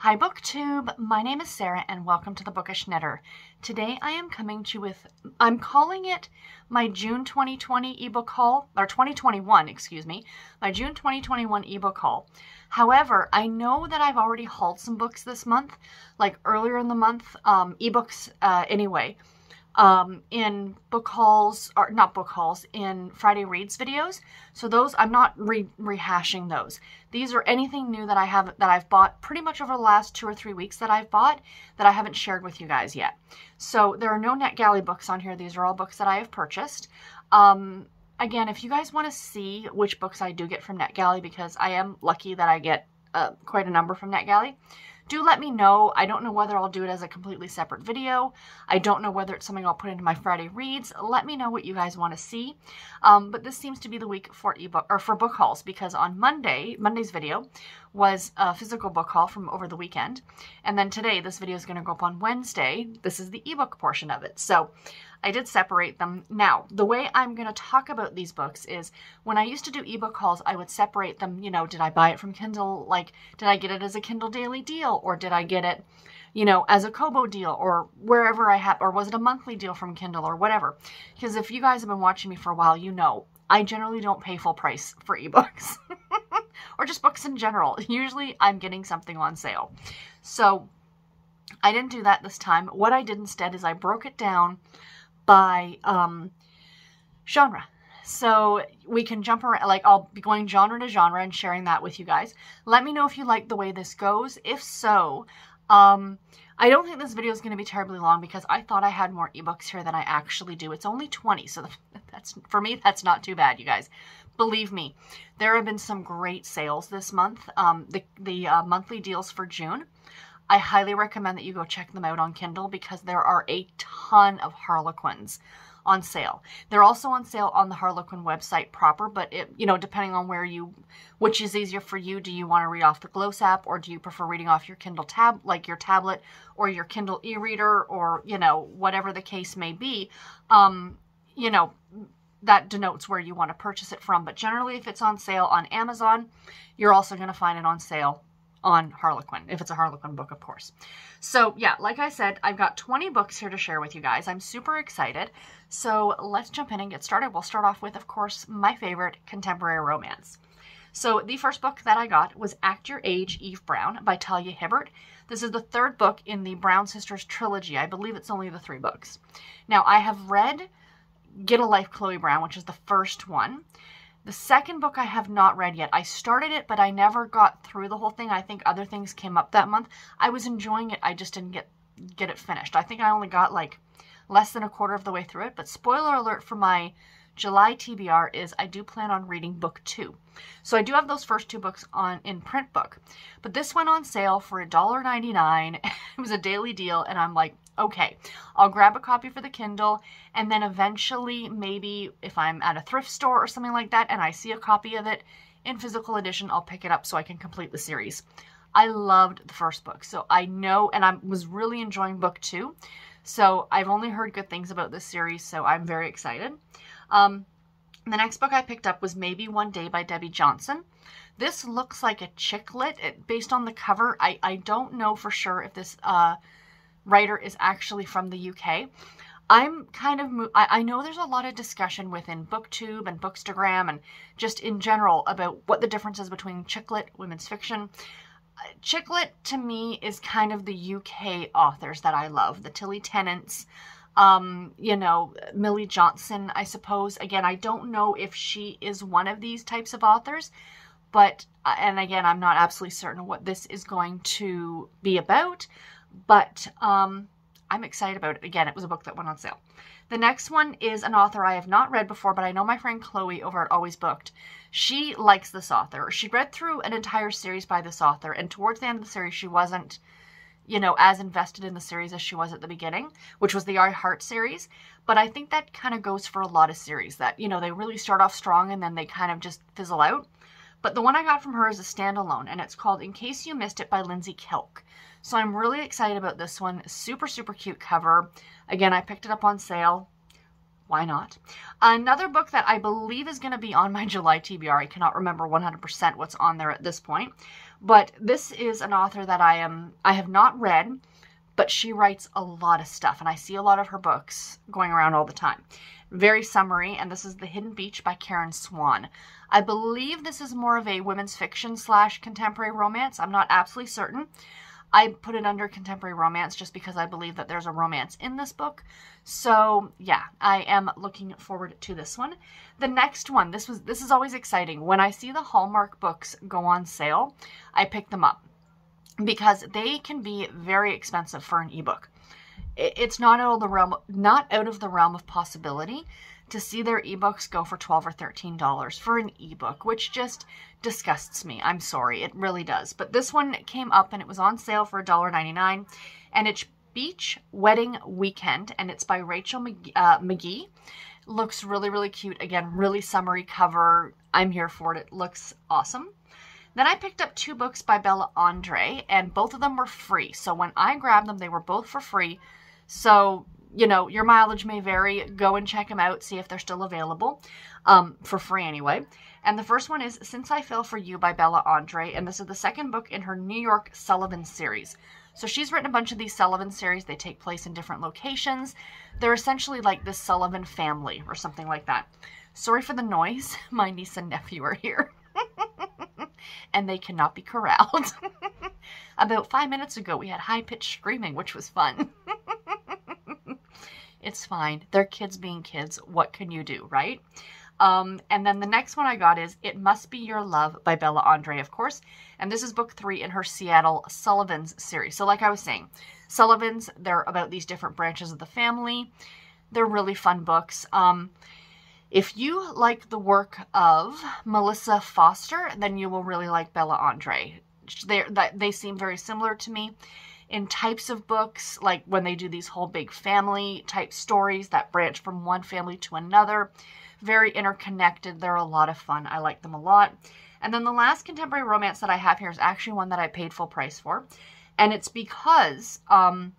Hi BookTube, my name is Sarah and welcome to the Bookish Knitter. Today I am coming to you with, I'm calling it my June 2020 ebook haul, or 2021, excuse me, my June 2021 ebook haul. However, I know that I've already hauled some books this month, like earlier in the month, um, ebooks uh, anyway um, in book hauls, or not book hauls, in Friday Reads videos. So those, I'm not re rehashing those. These are anything new that I have, that I've bought pretty much over the last two or three weeks that I've bought that I haven't shared with you guys yet. So there are no NetGalley books on here. These are all books that I have purchased. Um, again, if you guys want to see which books I do get from NetGalley, because I am lucky that I get uh, quite a number from NetGalley, do let me know. I don't know whether I'll do it as a completely separate video. I don't know whether it's something I'll put into my Friday reads. Let me know what you guys want to see. Um, but this seems to be the week for ebook or for book hauls because on Monday, Monday's video was a physical book haul from over the weekend. And then today, this video is going to go up on Wednesday. This is the ebook portion of it. So I did separate them. Now, the way I'm going to talk about these books is when I used to do ebook hauls, I would separate them. You know, did I buy it from Kindle? Like, did I get it as a Kindle daily deal or did I get it, you know, as a Kobo deal or wherever I had, or was it a monthly deal from Kindle or whatever? Because if you guys have been watching me for a while, you know, I generally don't pay full price for ebooks or just books in general. Usually I'm getting something on sale. So I didn't do that this time. What I did instead is I broke it down by um, genre. So we can jump around, like I'll be going genre to genre and sharing that with you guys. Let me know if you like the way this goes. If so, um, I don't think this video is going to be terribly long because I thought I had more ebooks here than I actually do. It's only 20, so that's for me, that's not too bad, you guys. Believe me, there have been some great sales this month. Um, the the uh, monthly deals for June I highly recommend that you go check them out on Kindle because there are a ton of Harlequins on sale. They're also on sale on the Harlequin website proper, but it, you know, depending on where you, which is easier for you, do you want to read off the Gloss app or do you prefer reading off your Kindle tab, like your tablet or your Kindle e-reader or, you know, whatever the case may be, um, you know, that denotes where you want to purchase it from. But generally, if it's on sale on Amazon, you're also going to find it on sale on Harlequin, if it's a Harlequin book, of course. So yeah, like I said, I've got 20 books here to share with you guys. I'm super excited. So let's jump in and get started. We'll start off with, of course, my favorite contemporary romance. So the first book that I got was Act Your Age, Eve Brown by Talia Hibbert. This is the third book in the Brown Sisters trilogy. I believe it's only the three books. Now, I have read Get a Life, Chloe Brown, which is the first one. The second book I have not read yet. I started it, but I never got through the whole thing. I think other things came up that month. I was enjoying it. I just didn't get get it finished. I think I only got like less than a quarter of the way through it. But spoiler alert for my July TBR is I do plan on reading book two. So I do have those first two books on in print book. But this went on sale for $1.99. it was a daily deal. And I'm like, okay, I'll grab a copy for the Kindle, and then eventually, maybe if I'm at a thrift store or something like that and I see a copy of it in physical edition, I'll pick it up so I can complete the series. I loved the first book, so I know, and I was really enjoying book two. So I've only heard good things about this series, so I'm very excited. Um, the next book I picked up was Maybe One Day by Debbie Johnson. This looks like a chick lit. It, based on the cover, I, I don't know for sure if this uh, writer is actually from the UK. I'm kind of, I, I know there's a lot of discussion within BookTube and Bookstagram and just in general about what the difference is between chick lit, women's fiction. Chick lit to me is kind of the UK authors that I love, the Tilly Tennants, um, you know, Milly Johnson, I suppose. Again, I don't know if she is one of these types of authors, but, uh, and again, I'm not absolutely certain what this is going to be about, but um, I'm excited about it. Again, it was a book that went on sale. The next one is an author I have not read before, but I know my friend Chloe over at Always Booked. She likes this author. She read through an entire series by this author, and towards the end of the series, she wasn't, you know, as invested in the series as she was at the beginning, which was the I Heart series. But I think that kind of goes for a lot of series that, you know, they really start off strong and then they kind of just fizzle out. But the one I got from her is a standalone, and it's called In Case You Missed It by Lindsey Kelk. So I'm really excited about this one. Super, super cute cover. Again, I picked it up on sale. Why not? Another book that I believe is going to be on my July TBR, I cannot remember 100% what's on there at this point, But this is an author that I am I have not read, but she writes a lot of stuff and I see a lot of her books going around all the time. Very summary, and this is The Hidden Beach by Karen Swan. I believe this is more of a women's fiction slash contemporary romance. I'm not absolutely certain. I put it under contemporary romance just because I believe that there's a romance in this book. So yeah, I am looking forward to this one. The next one, this was this is always exciting. When I see the Hallmark books go on sale, I pick them up because they can be very expensive for an ebook. It's not out of the realm not out of the realm of possibility to see their ebooks go for 12 or 13 dollars for an ebook which just disgusts me. I'm sorry. It really does. But this one came up and it was on sale for $1.99 and it's beach wedding weekend and it's by rachel uh, Magee. looks really really cute. Again really summery cover. I'm here for it. It looks awesome then I picked up two books by Bella Andre, and both of them were free. So when I grabbed them, they were both for free. So you know, your mileage may vary. Go and check them out, see if they're still available, um, for free anyway. And the first one is Since I Fell for You by Bella Andre, and this is the second book in her New York Sullivan series. So she's written a bunch of these Sullivan series. They take place in different locations. They're essentially like this Sullivan family or something like that. Sorry for the noise. My niece and nephew are here. And they cannot be corralled. About five minutes ago, we had high pitched screaming, which was fun. It's fine. They're kids being kids. What can you do, right? Um, and then the next one I got is It Must Be Your Love by Bella Andre, of course. And this is book three in her Seattle Sullivans series. So, like I was saying, Sullivans, they're about these different branches of the family. They're really fun books. Um, if you like the work of Melissa Foster, then you will really like Bella Andre. They, they seem very similar to me in types of books, like when they do these whole big family type stories that branch from one family to another. Very interconnected. They're a lot of fun. I like them a lot. And then the last contemporary romance that I have here is actually one that I paid full price for. And it's because um,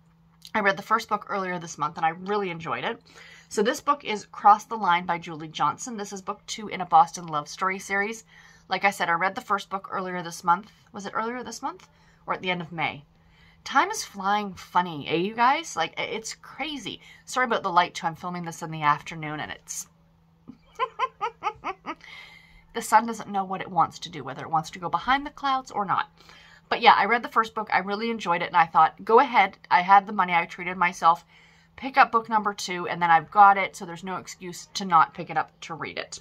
I read the first book earlier this month and I really enjoyed it. So this book is Cross the Line by Julie Johnson. This is book two in a Boston love story series. Like I said, I read the first book earlier this month. Was it earlier this month? Or at the end of May? time is flying funny, eh, you guys? Like, it's crazy. Sorry about the light, too. I'm filming this in the afternoon, and it's... the sun doesn't know what it wants to do, whether it wants to go behind the clouds or not. But yeah, I read the first book. I really enjoyed it, and I thought, go ahead. I had the money. I treated myself. Pick up book number two, and then I've got it, so there's no excuse to not pick it up to read it.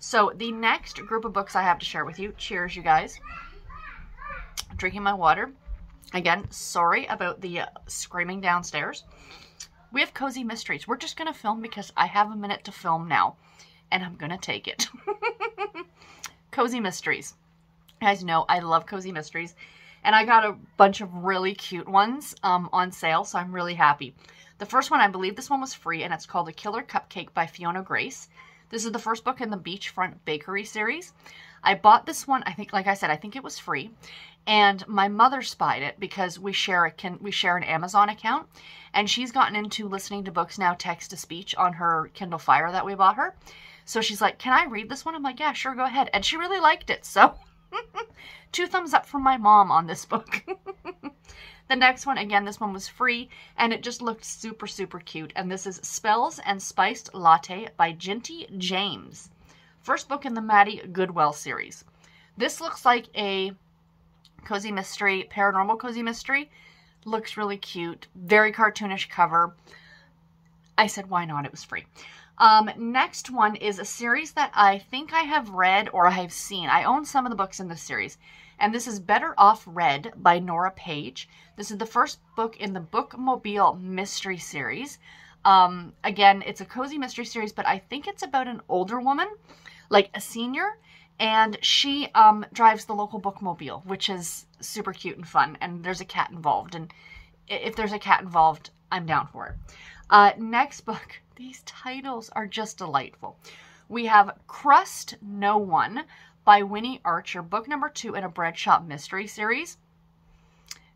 So the next group of books I have to share with you, cheers, you guys. Drinking my water. Again, sorry about the uh, screaming downstairs. We have Cozy Mysteries. We're just going to film because I have a minute to film now, and I'm going to take it. Cozy Mysteries. You guys know I love Cozy Mysteries, and I got a bunch of really cute ones um, on sale, so I'm really happy. The first one, I believe this one was free, and it's called The Killer Cupcake by Fiona Grace. This is the first book in the Beachfront Bakery series. I bought this one, I think, like I said, I think it was free. And my mother spied it because we share a can we share an Amazon account, and she's gotten into listening to books now text to speech on her Kindle Fire that we bought her. So she's like, "Can I read this one?" I'm like, "Yeah, sure, go ahead." And she really liked it. So two thumbs up from my mom on this book. the next one, again, this one was free, and it just looked super, super cute. And this is Spells and Spiced Latte by Jinty James. First book in the Maddie Goodwell series. This looks like a cozy mystery, paranormal cozy mystery. Looks really cute. Very cartoonish cover. I said, why not? It was free. Um, next one is a series that I think I have read or I have seen. I own some of the books in this series. And this is Better Off Read by Nora Page. This is the first book in the Bookmobile Mystery Series. Um, again, it's a cozy mystery series, but I think it's about an older woman like a senior, and she um, drives the local bookmobile, which is super cute and fun. And there's a cat involved, and if there's a cat involved, I'm down for it. Uh, next book, these titles are just delightful. We have Crust No One by Winnie Archer, book number two in a bread shop mystery series.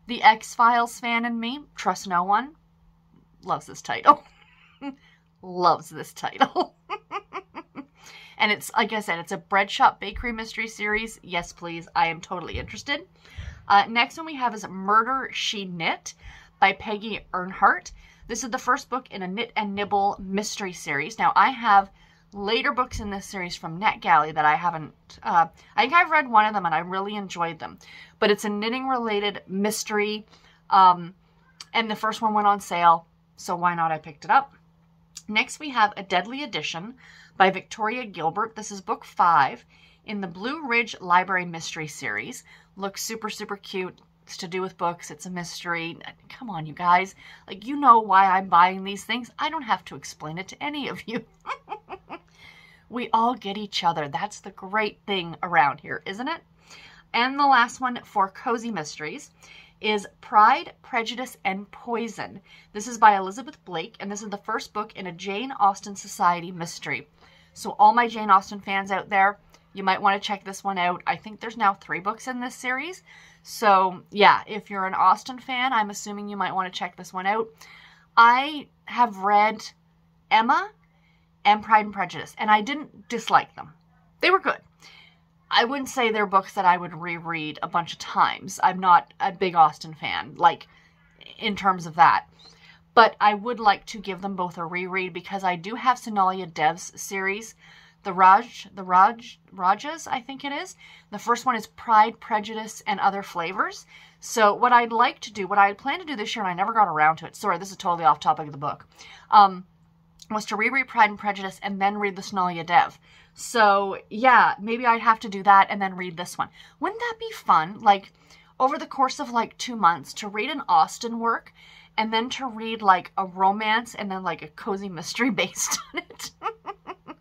The X Files fan in me, Trust No One, loves this title. loves this title. And it's, like I said, it's a bread shop bakery mystery series. Yes, please. I am totally interested. Uh, next one we have is Murder She Knit by Peggy Ehrhart. This is the first book in a Knit and Nibble mystery series. Now, I have later books in this series from NetGalley that I haven't, uh, I think I've read one of them and I really enjoyed them. But it's a knitting related mystery. Um, and the first one went on sale, so why not? I picked it up. Next, we have A Deadly Edition by Victoria Gilbert. This is book five in the Blue Ridge Library Mystery Series. Looks super, super cute. It's to do with books. It's a mystery. Come on, you guys. Like, you know why I'm buying these things. I don't have to explain it to any of you. we all get each other. That's the great thing around here, isn't it? And the last one for Cozy Mysteries is Pride, Prejudice, and Poison. This is by Elizabeth Blake, and this is the first book in a Jane Austen Society mystery. So all my Jane Austen fans out there, you might want to check this one out. I think there's now three books in this series. So yeah, if you're an Austen fan, I'm assuming you might want to check this one out. I have read Emma and Pride and Prejudice, and I didn't dislike them. They were good. I wouldn't say they're books that I would reread a bunch of times. I'm not a big Austen fan, like, in terms of that. But I would like to give them both a reread because I do have Sonali Dev's series, the Raj, the Raj, Rajas, I think it is. The first one is Pride, Prejudice, and Other Flavors. So what I'd like to do, what I had planned to do this year, and I never got around to it. Sorry, this is totally off topic of the book. Um, was to reread Pride and Prejudice and then read the Sonali Dev. So yeah, maybe I'd have to do that and then read this one. Wouldn't that be fun? Like over the course of like two months to read an Austen work and then to read like a romance and then like a cozy mystery based on it.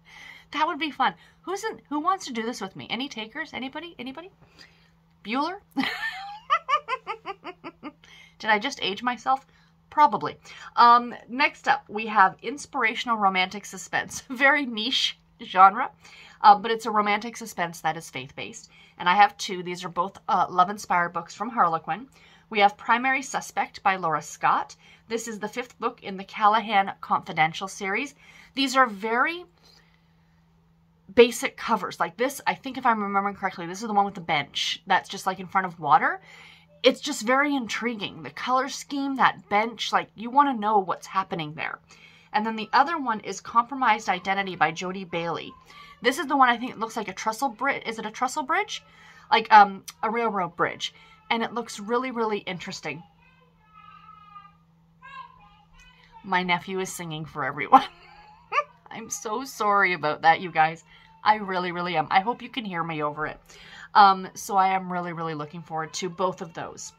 that would be fun. Who's in, who wants to do this with me? Any takers? Anybody? Anybody? Bueller? Did I just age myself? Probably. Um, next up, we have inspirational romantic suspense. Very niche genre, uh, but it's a romantic suspense that is faith-based. And I have two. These are both uh, love-inspired books from Harlequin. We have Primary Suspect by Laura Scott. This is the fifth book in the Callahan Confidential series. These are very basic covers. Like this, I think if I'm remembering correctly, this is the one with the bench that's just like in front of water it's just very intriguing. The color scheme, that bench, like you want to know what's happening there. And then the other one is Compromised Identity by Jodie Bailey. This is the one I think it looks like a trestle bridge. Is it a trestle bridge? Like um, a railroad bridge. And it looks really, really interesting. My nephew is singing for everyone. I'm so sorry about that, you guys. I really, really am. I hope you can hear me over it. Um, so I am really, really looking forward to both of those.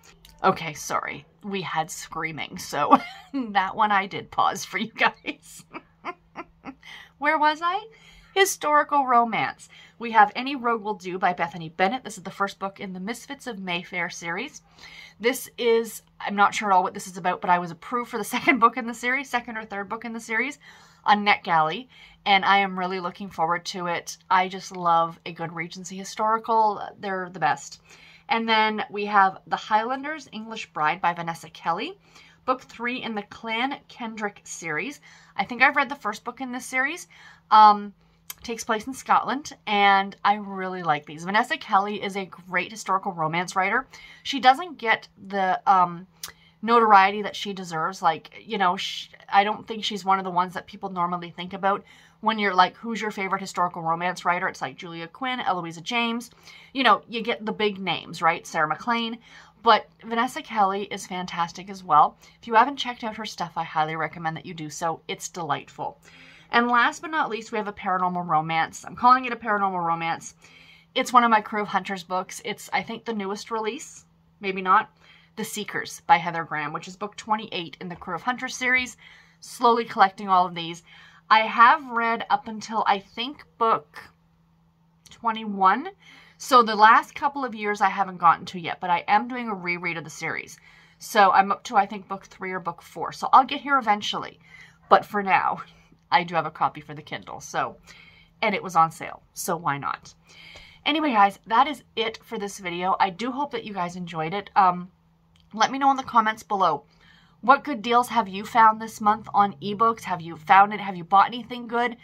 Okay, sorry. We had screaming, so that one I did pause for you guys. Where was I? Historical romance. We have Any Rogue Will Do by Bethany Bennett. This is the first book in the Misfits of Mayfair series. This is, I'm not sure at all what this is about, but I was approved for the second book in the series, second or third book in the series on NetGalley, and I am really looking forward to it. I just love a good Regency historical. They're the best. And then we have The Highlanders English Bride by Vanessa Kelly, book three in the Clan Kendrick series. I think I've read the first book in this series. Um, takes place in Scotland, and I really like these. Vanessa Kelly is a great historical romance writer. She doesn't get the um, notoriety that she deserves. Like, you know, she, I don't think she's one of the ones that people normally think about when you're like, who's your favorite historical romance writer? It's like Julia Quinn, Eloisa James. You know, you get the big names, right? Sarah MacLean. But Vanessa Kelly is fantastic as well. If you haven't checked out her stuff, I highly recommend that you do so. It's delightful. And last but not least, we have a paranormal romance. I'm calling it a paranormal romance. It's one of my Krewe of Hunters books. It's, I think, the newest release. Maybe not. The Seekers by Heather Graham, which is book 28 in the Krewe of Hunters series. Slowly collecting all of these. I have read up until, I think, book 21. So the last couple of years I haven't gotten to yet, but I am doing a reread of the series. So I'm up to, I think, book three or book four. So I'll get here eventually. But for now, I do have a copy for the Kindle. So, and it was on sale. So why not? Anyway, guys, that is it for this video. I do hope that you guys enjoyed it. Um, let me know in the comments below. What good deals have you found this month on ebooks? Have you found it? Have you bought anything good?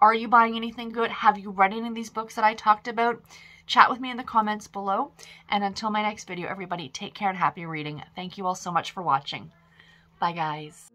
Are you buying anything good? Have you read any of these books that I talked about? Chat with me in the comments below. And until my next video, everybody, take care and happy reading. Thank you all so much for watching. Bye, guys.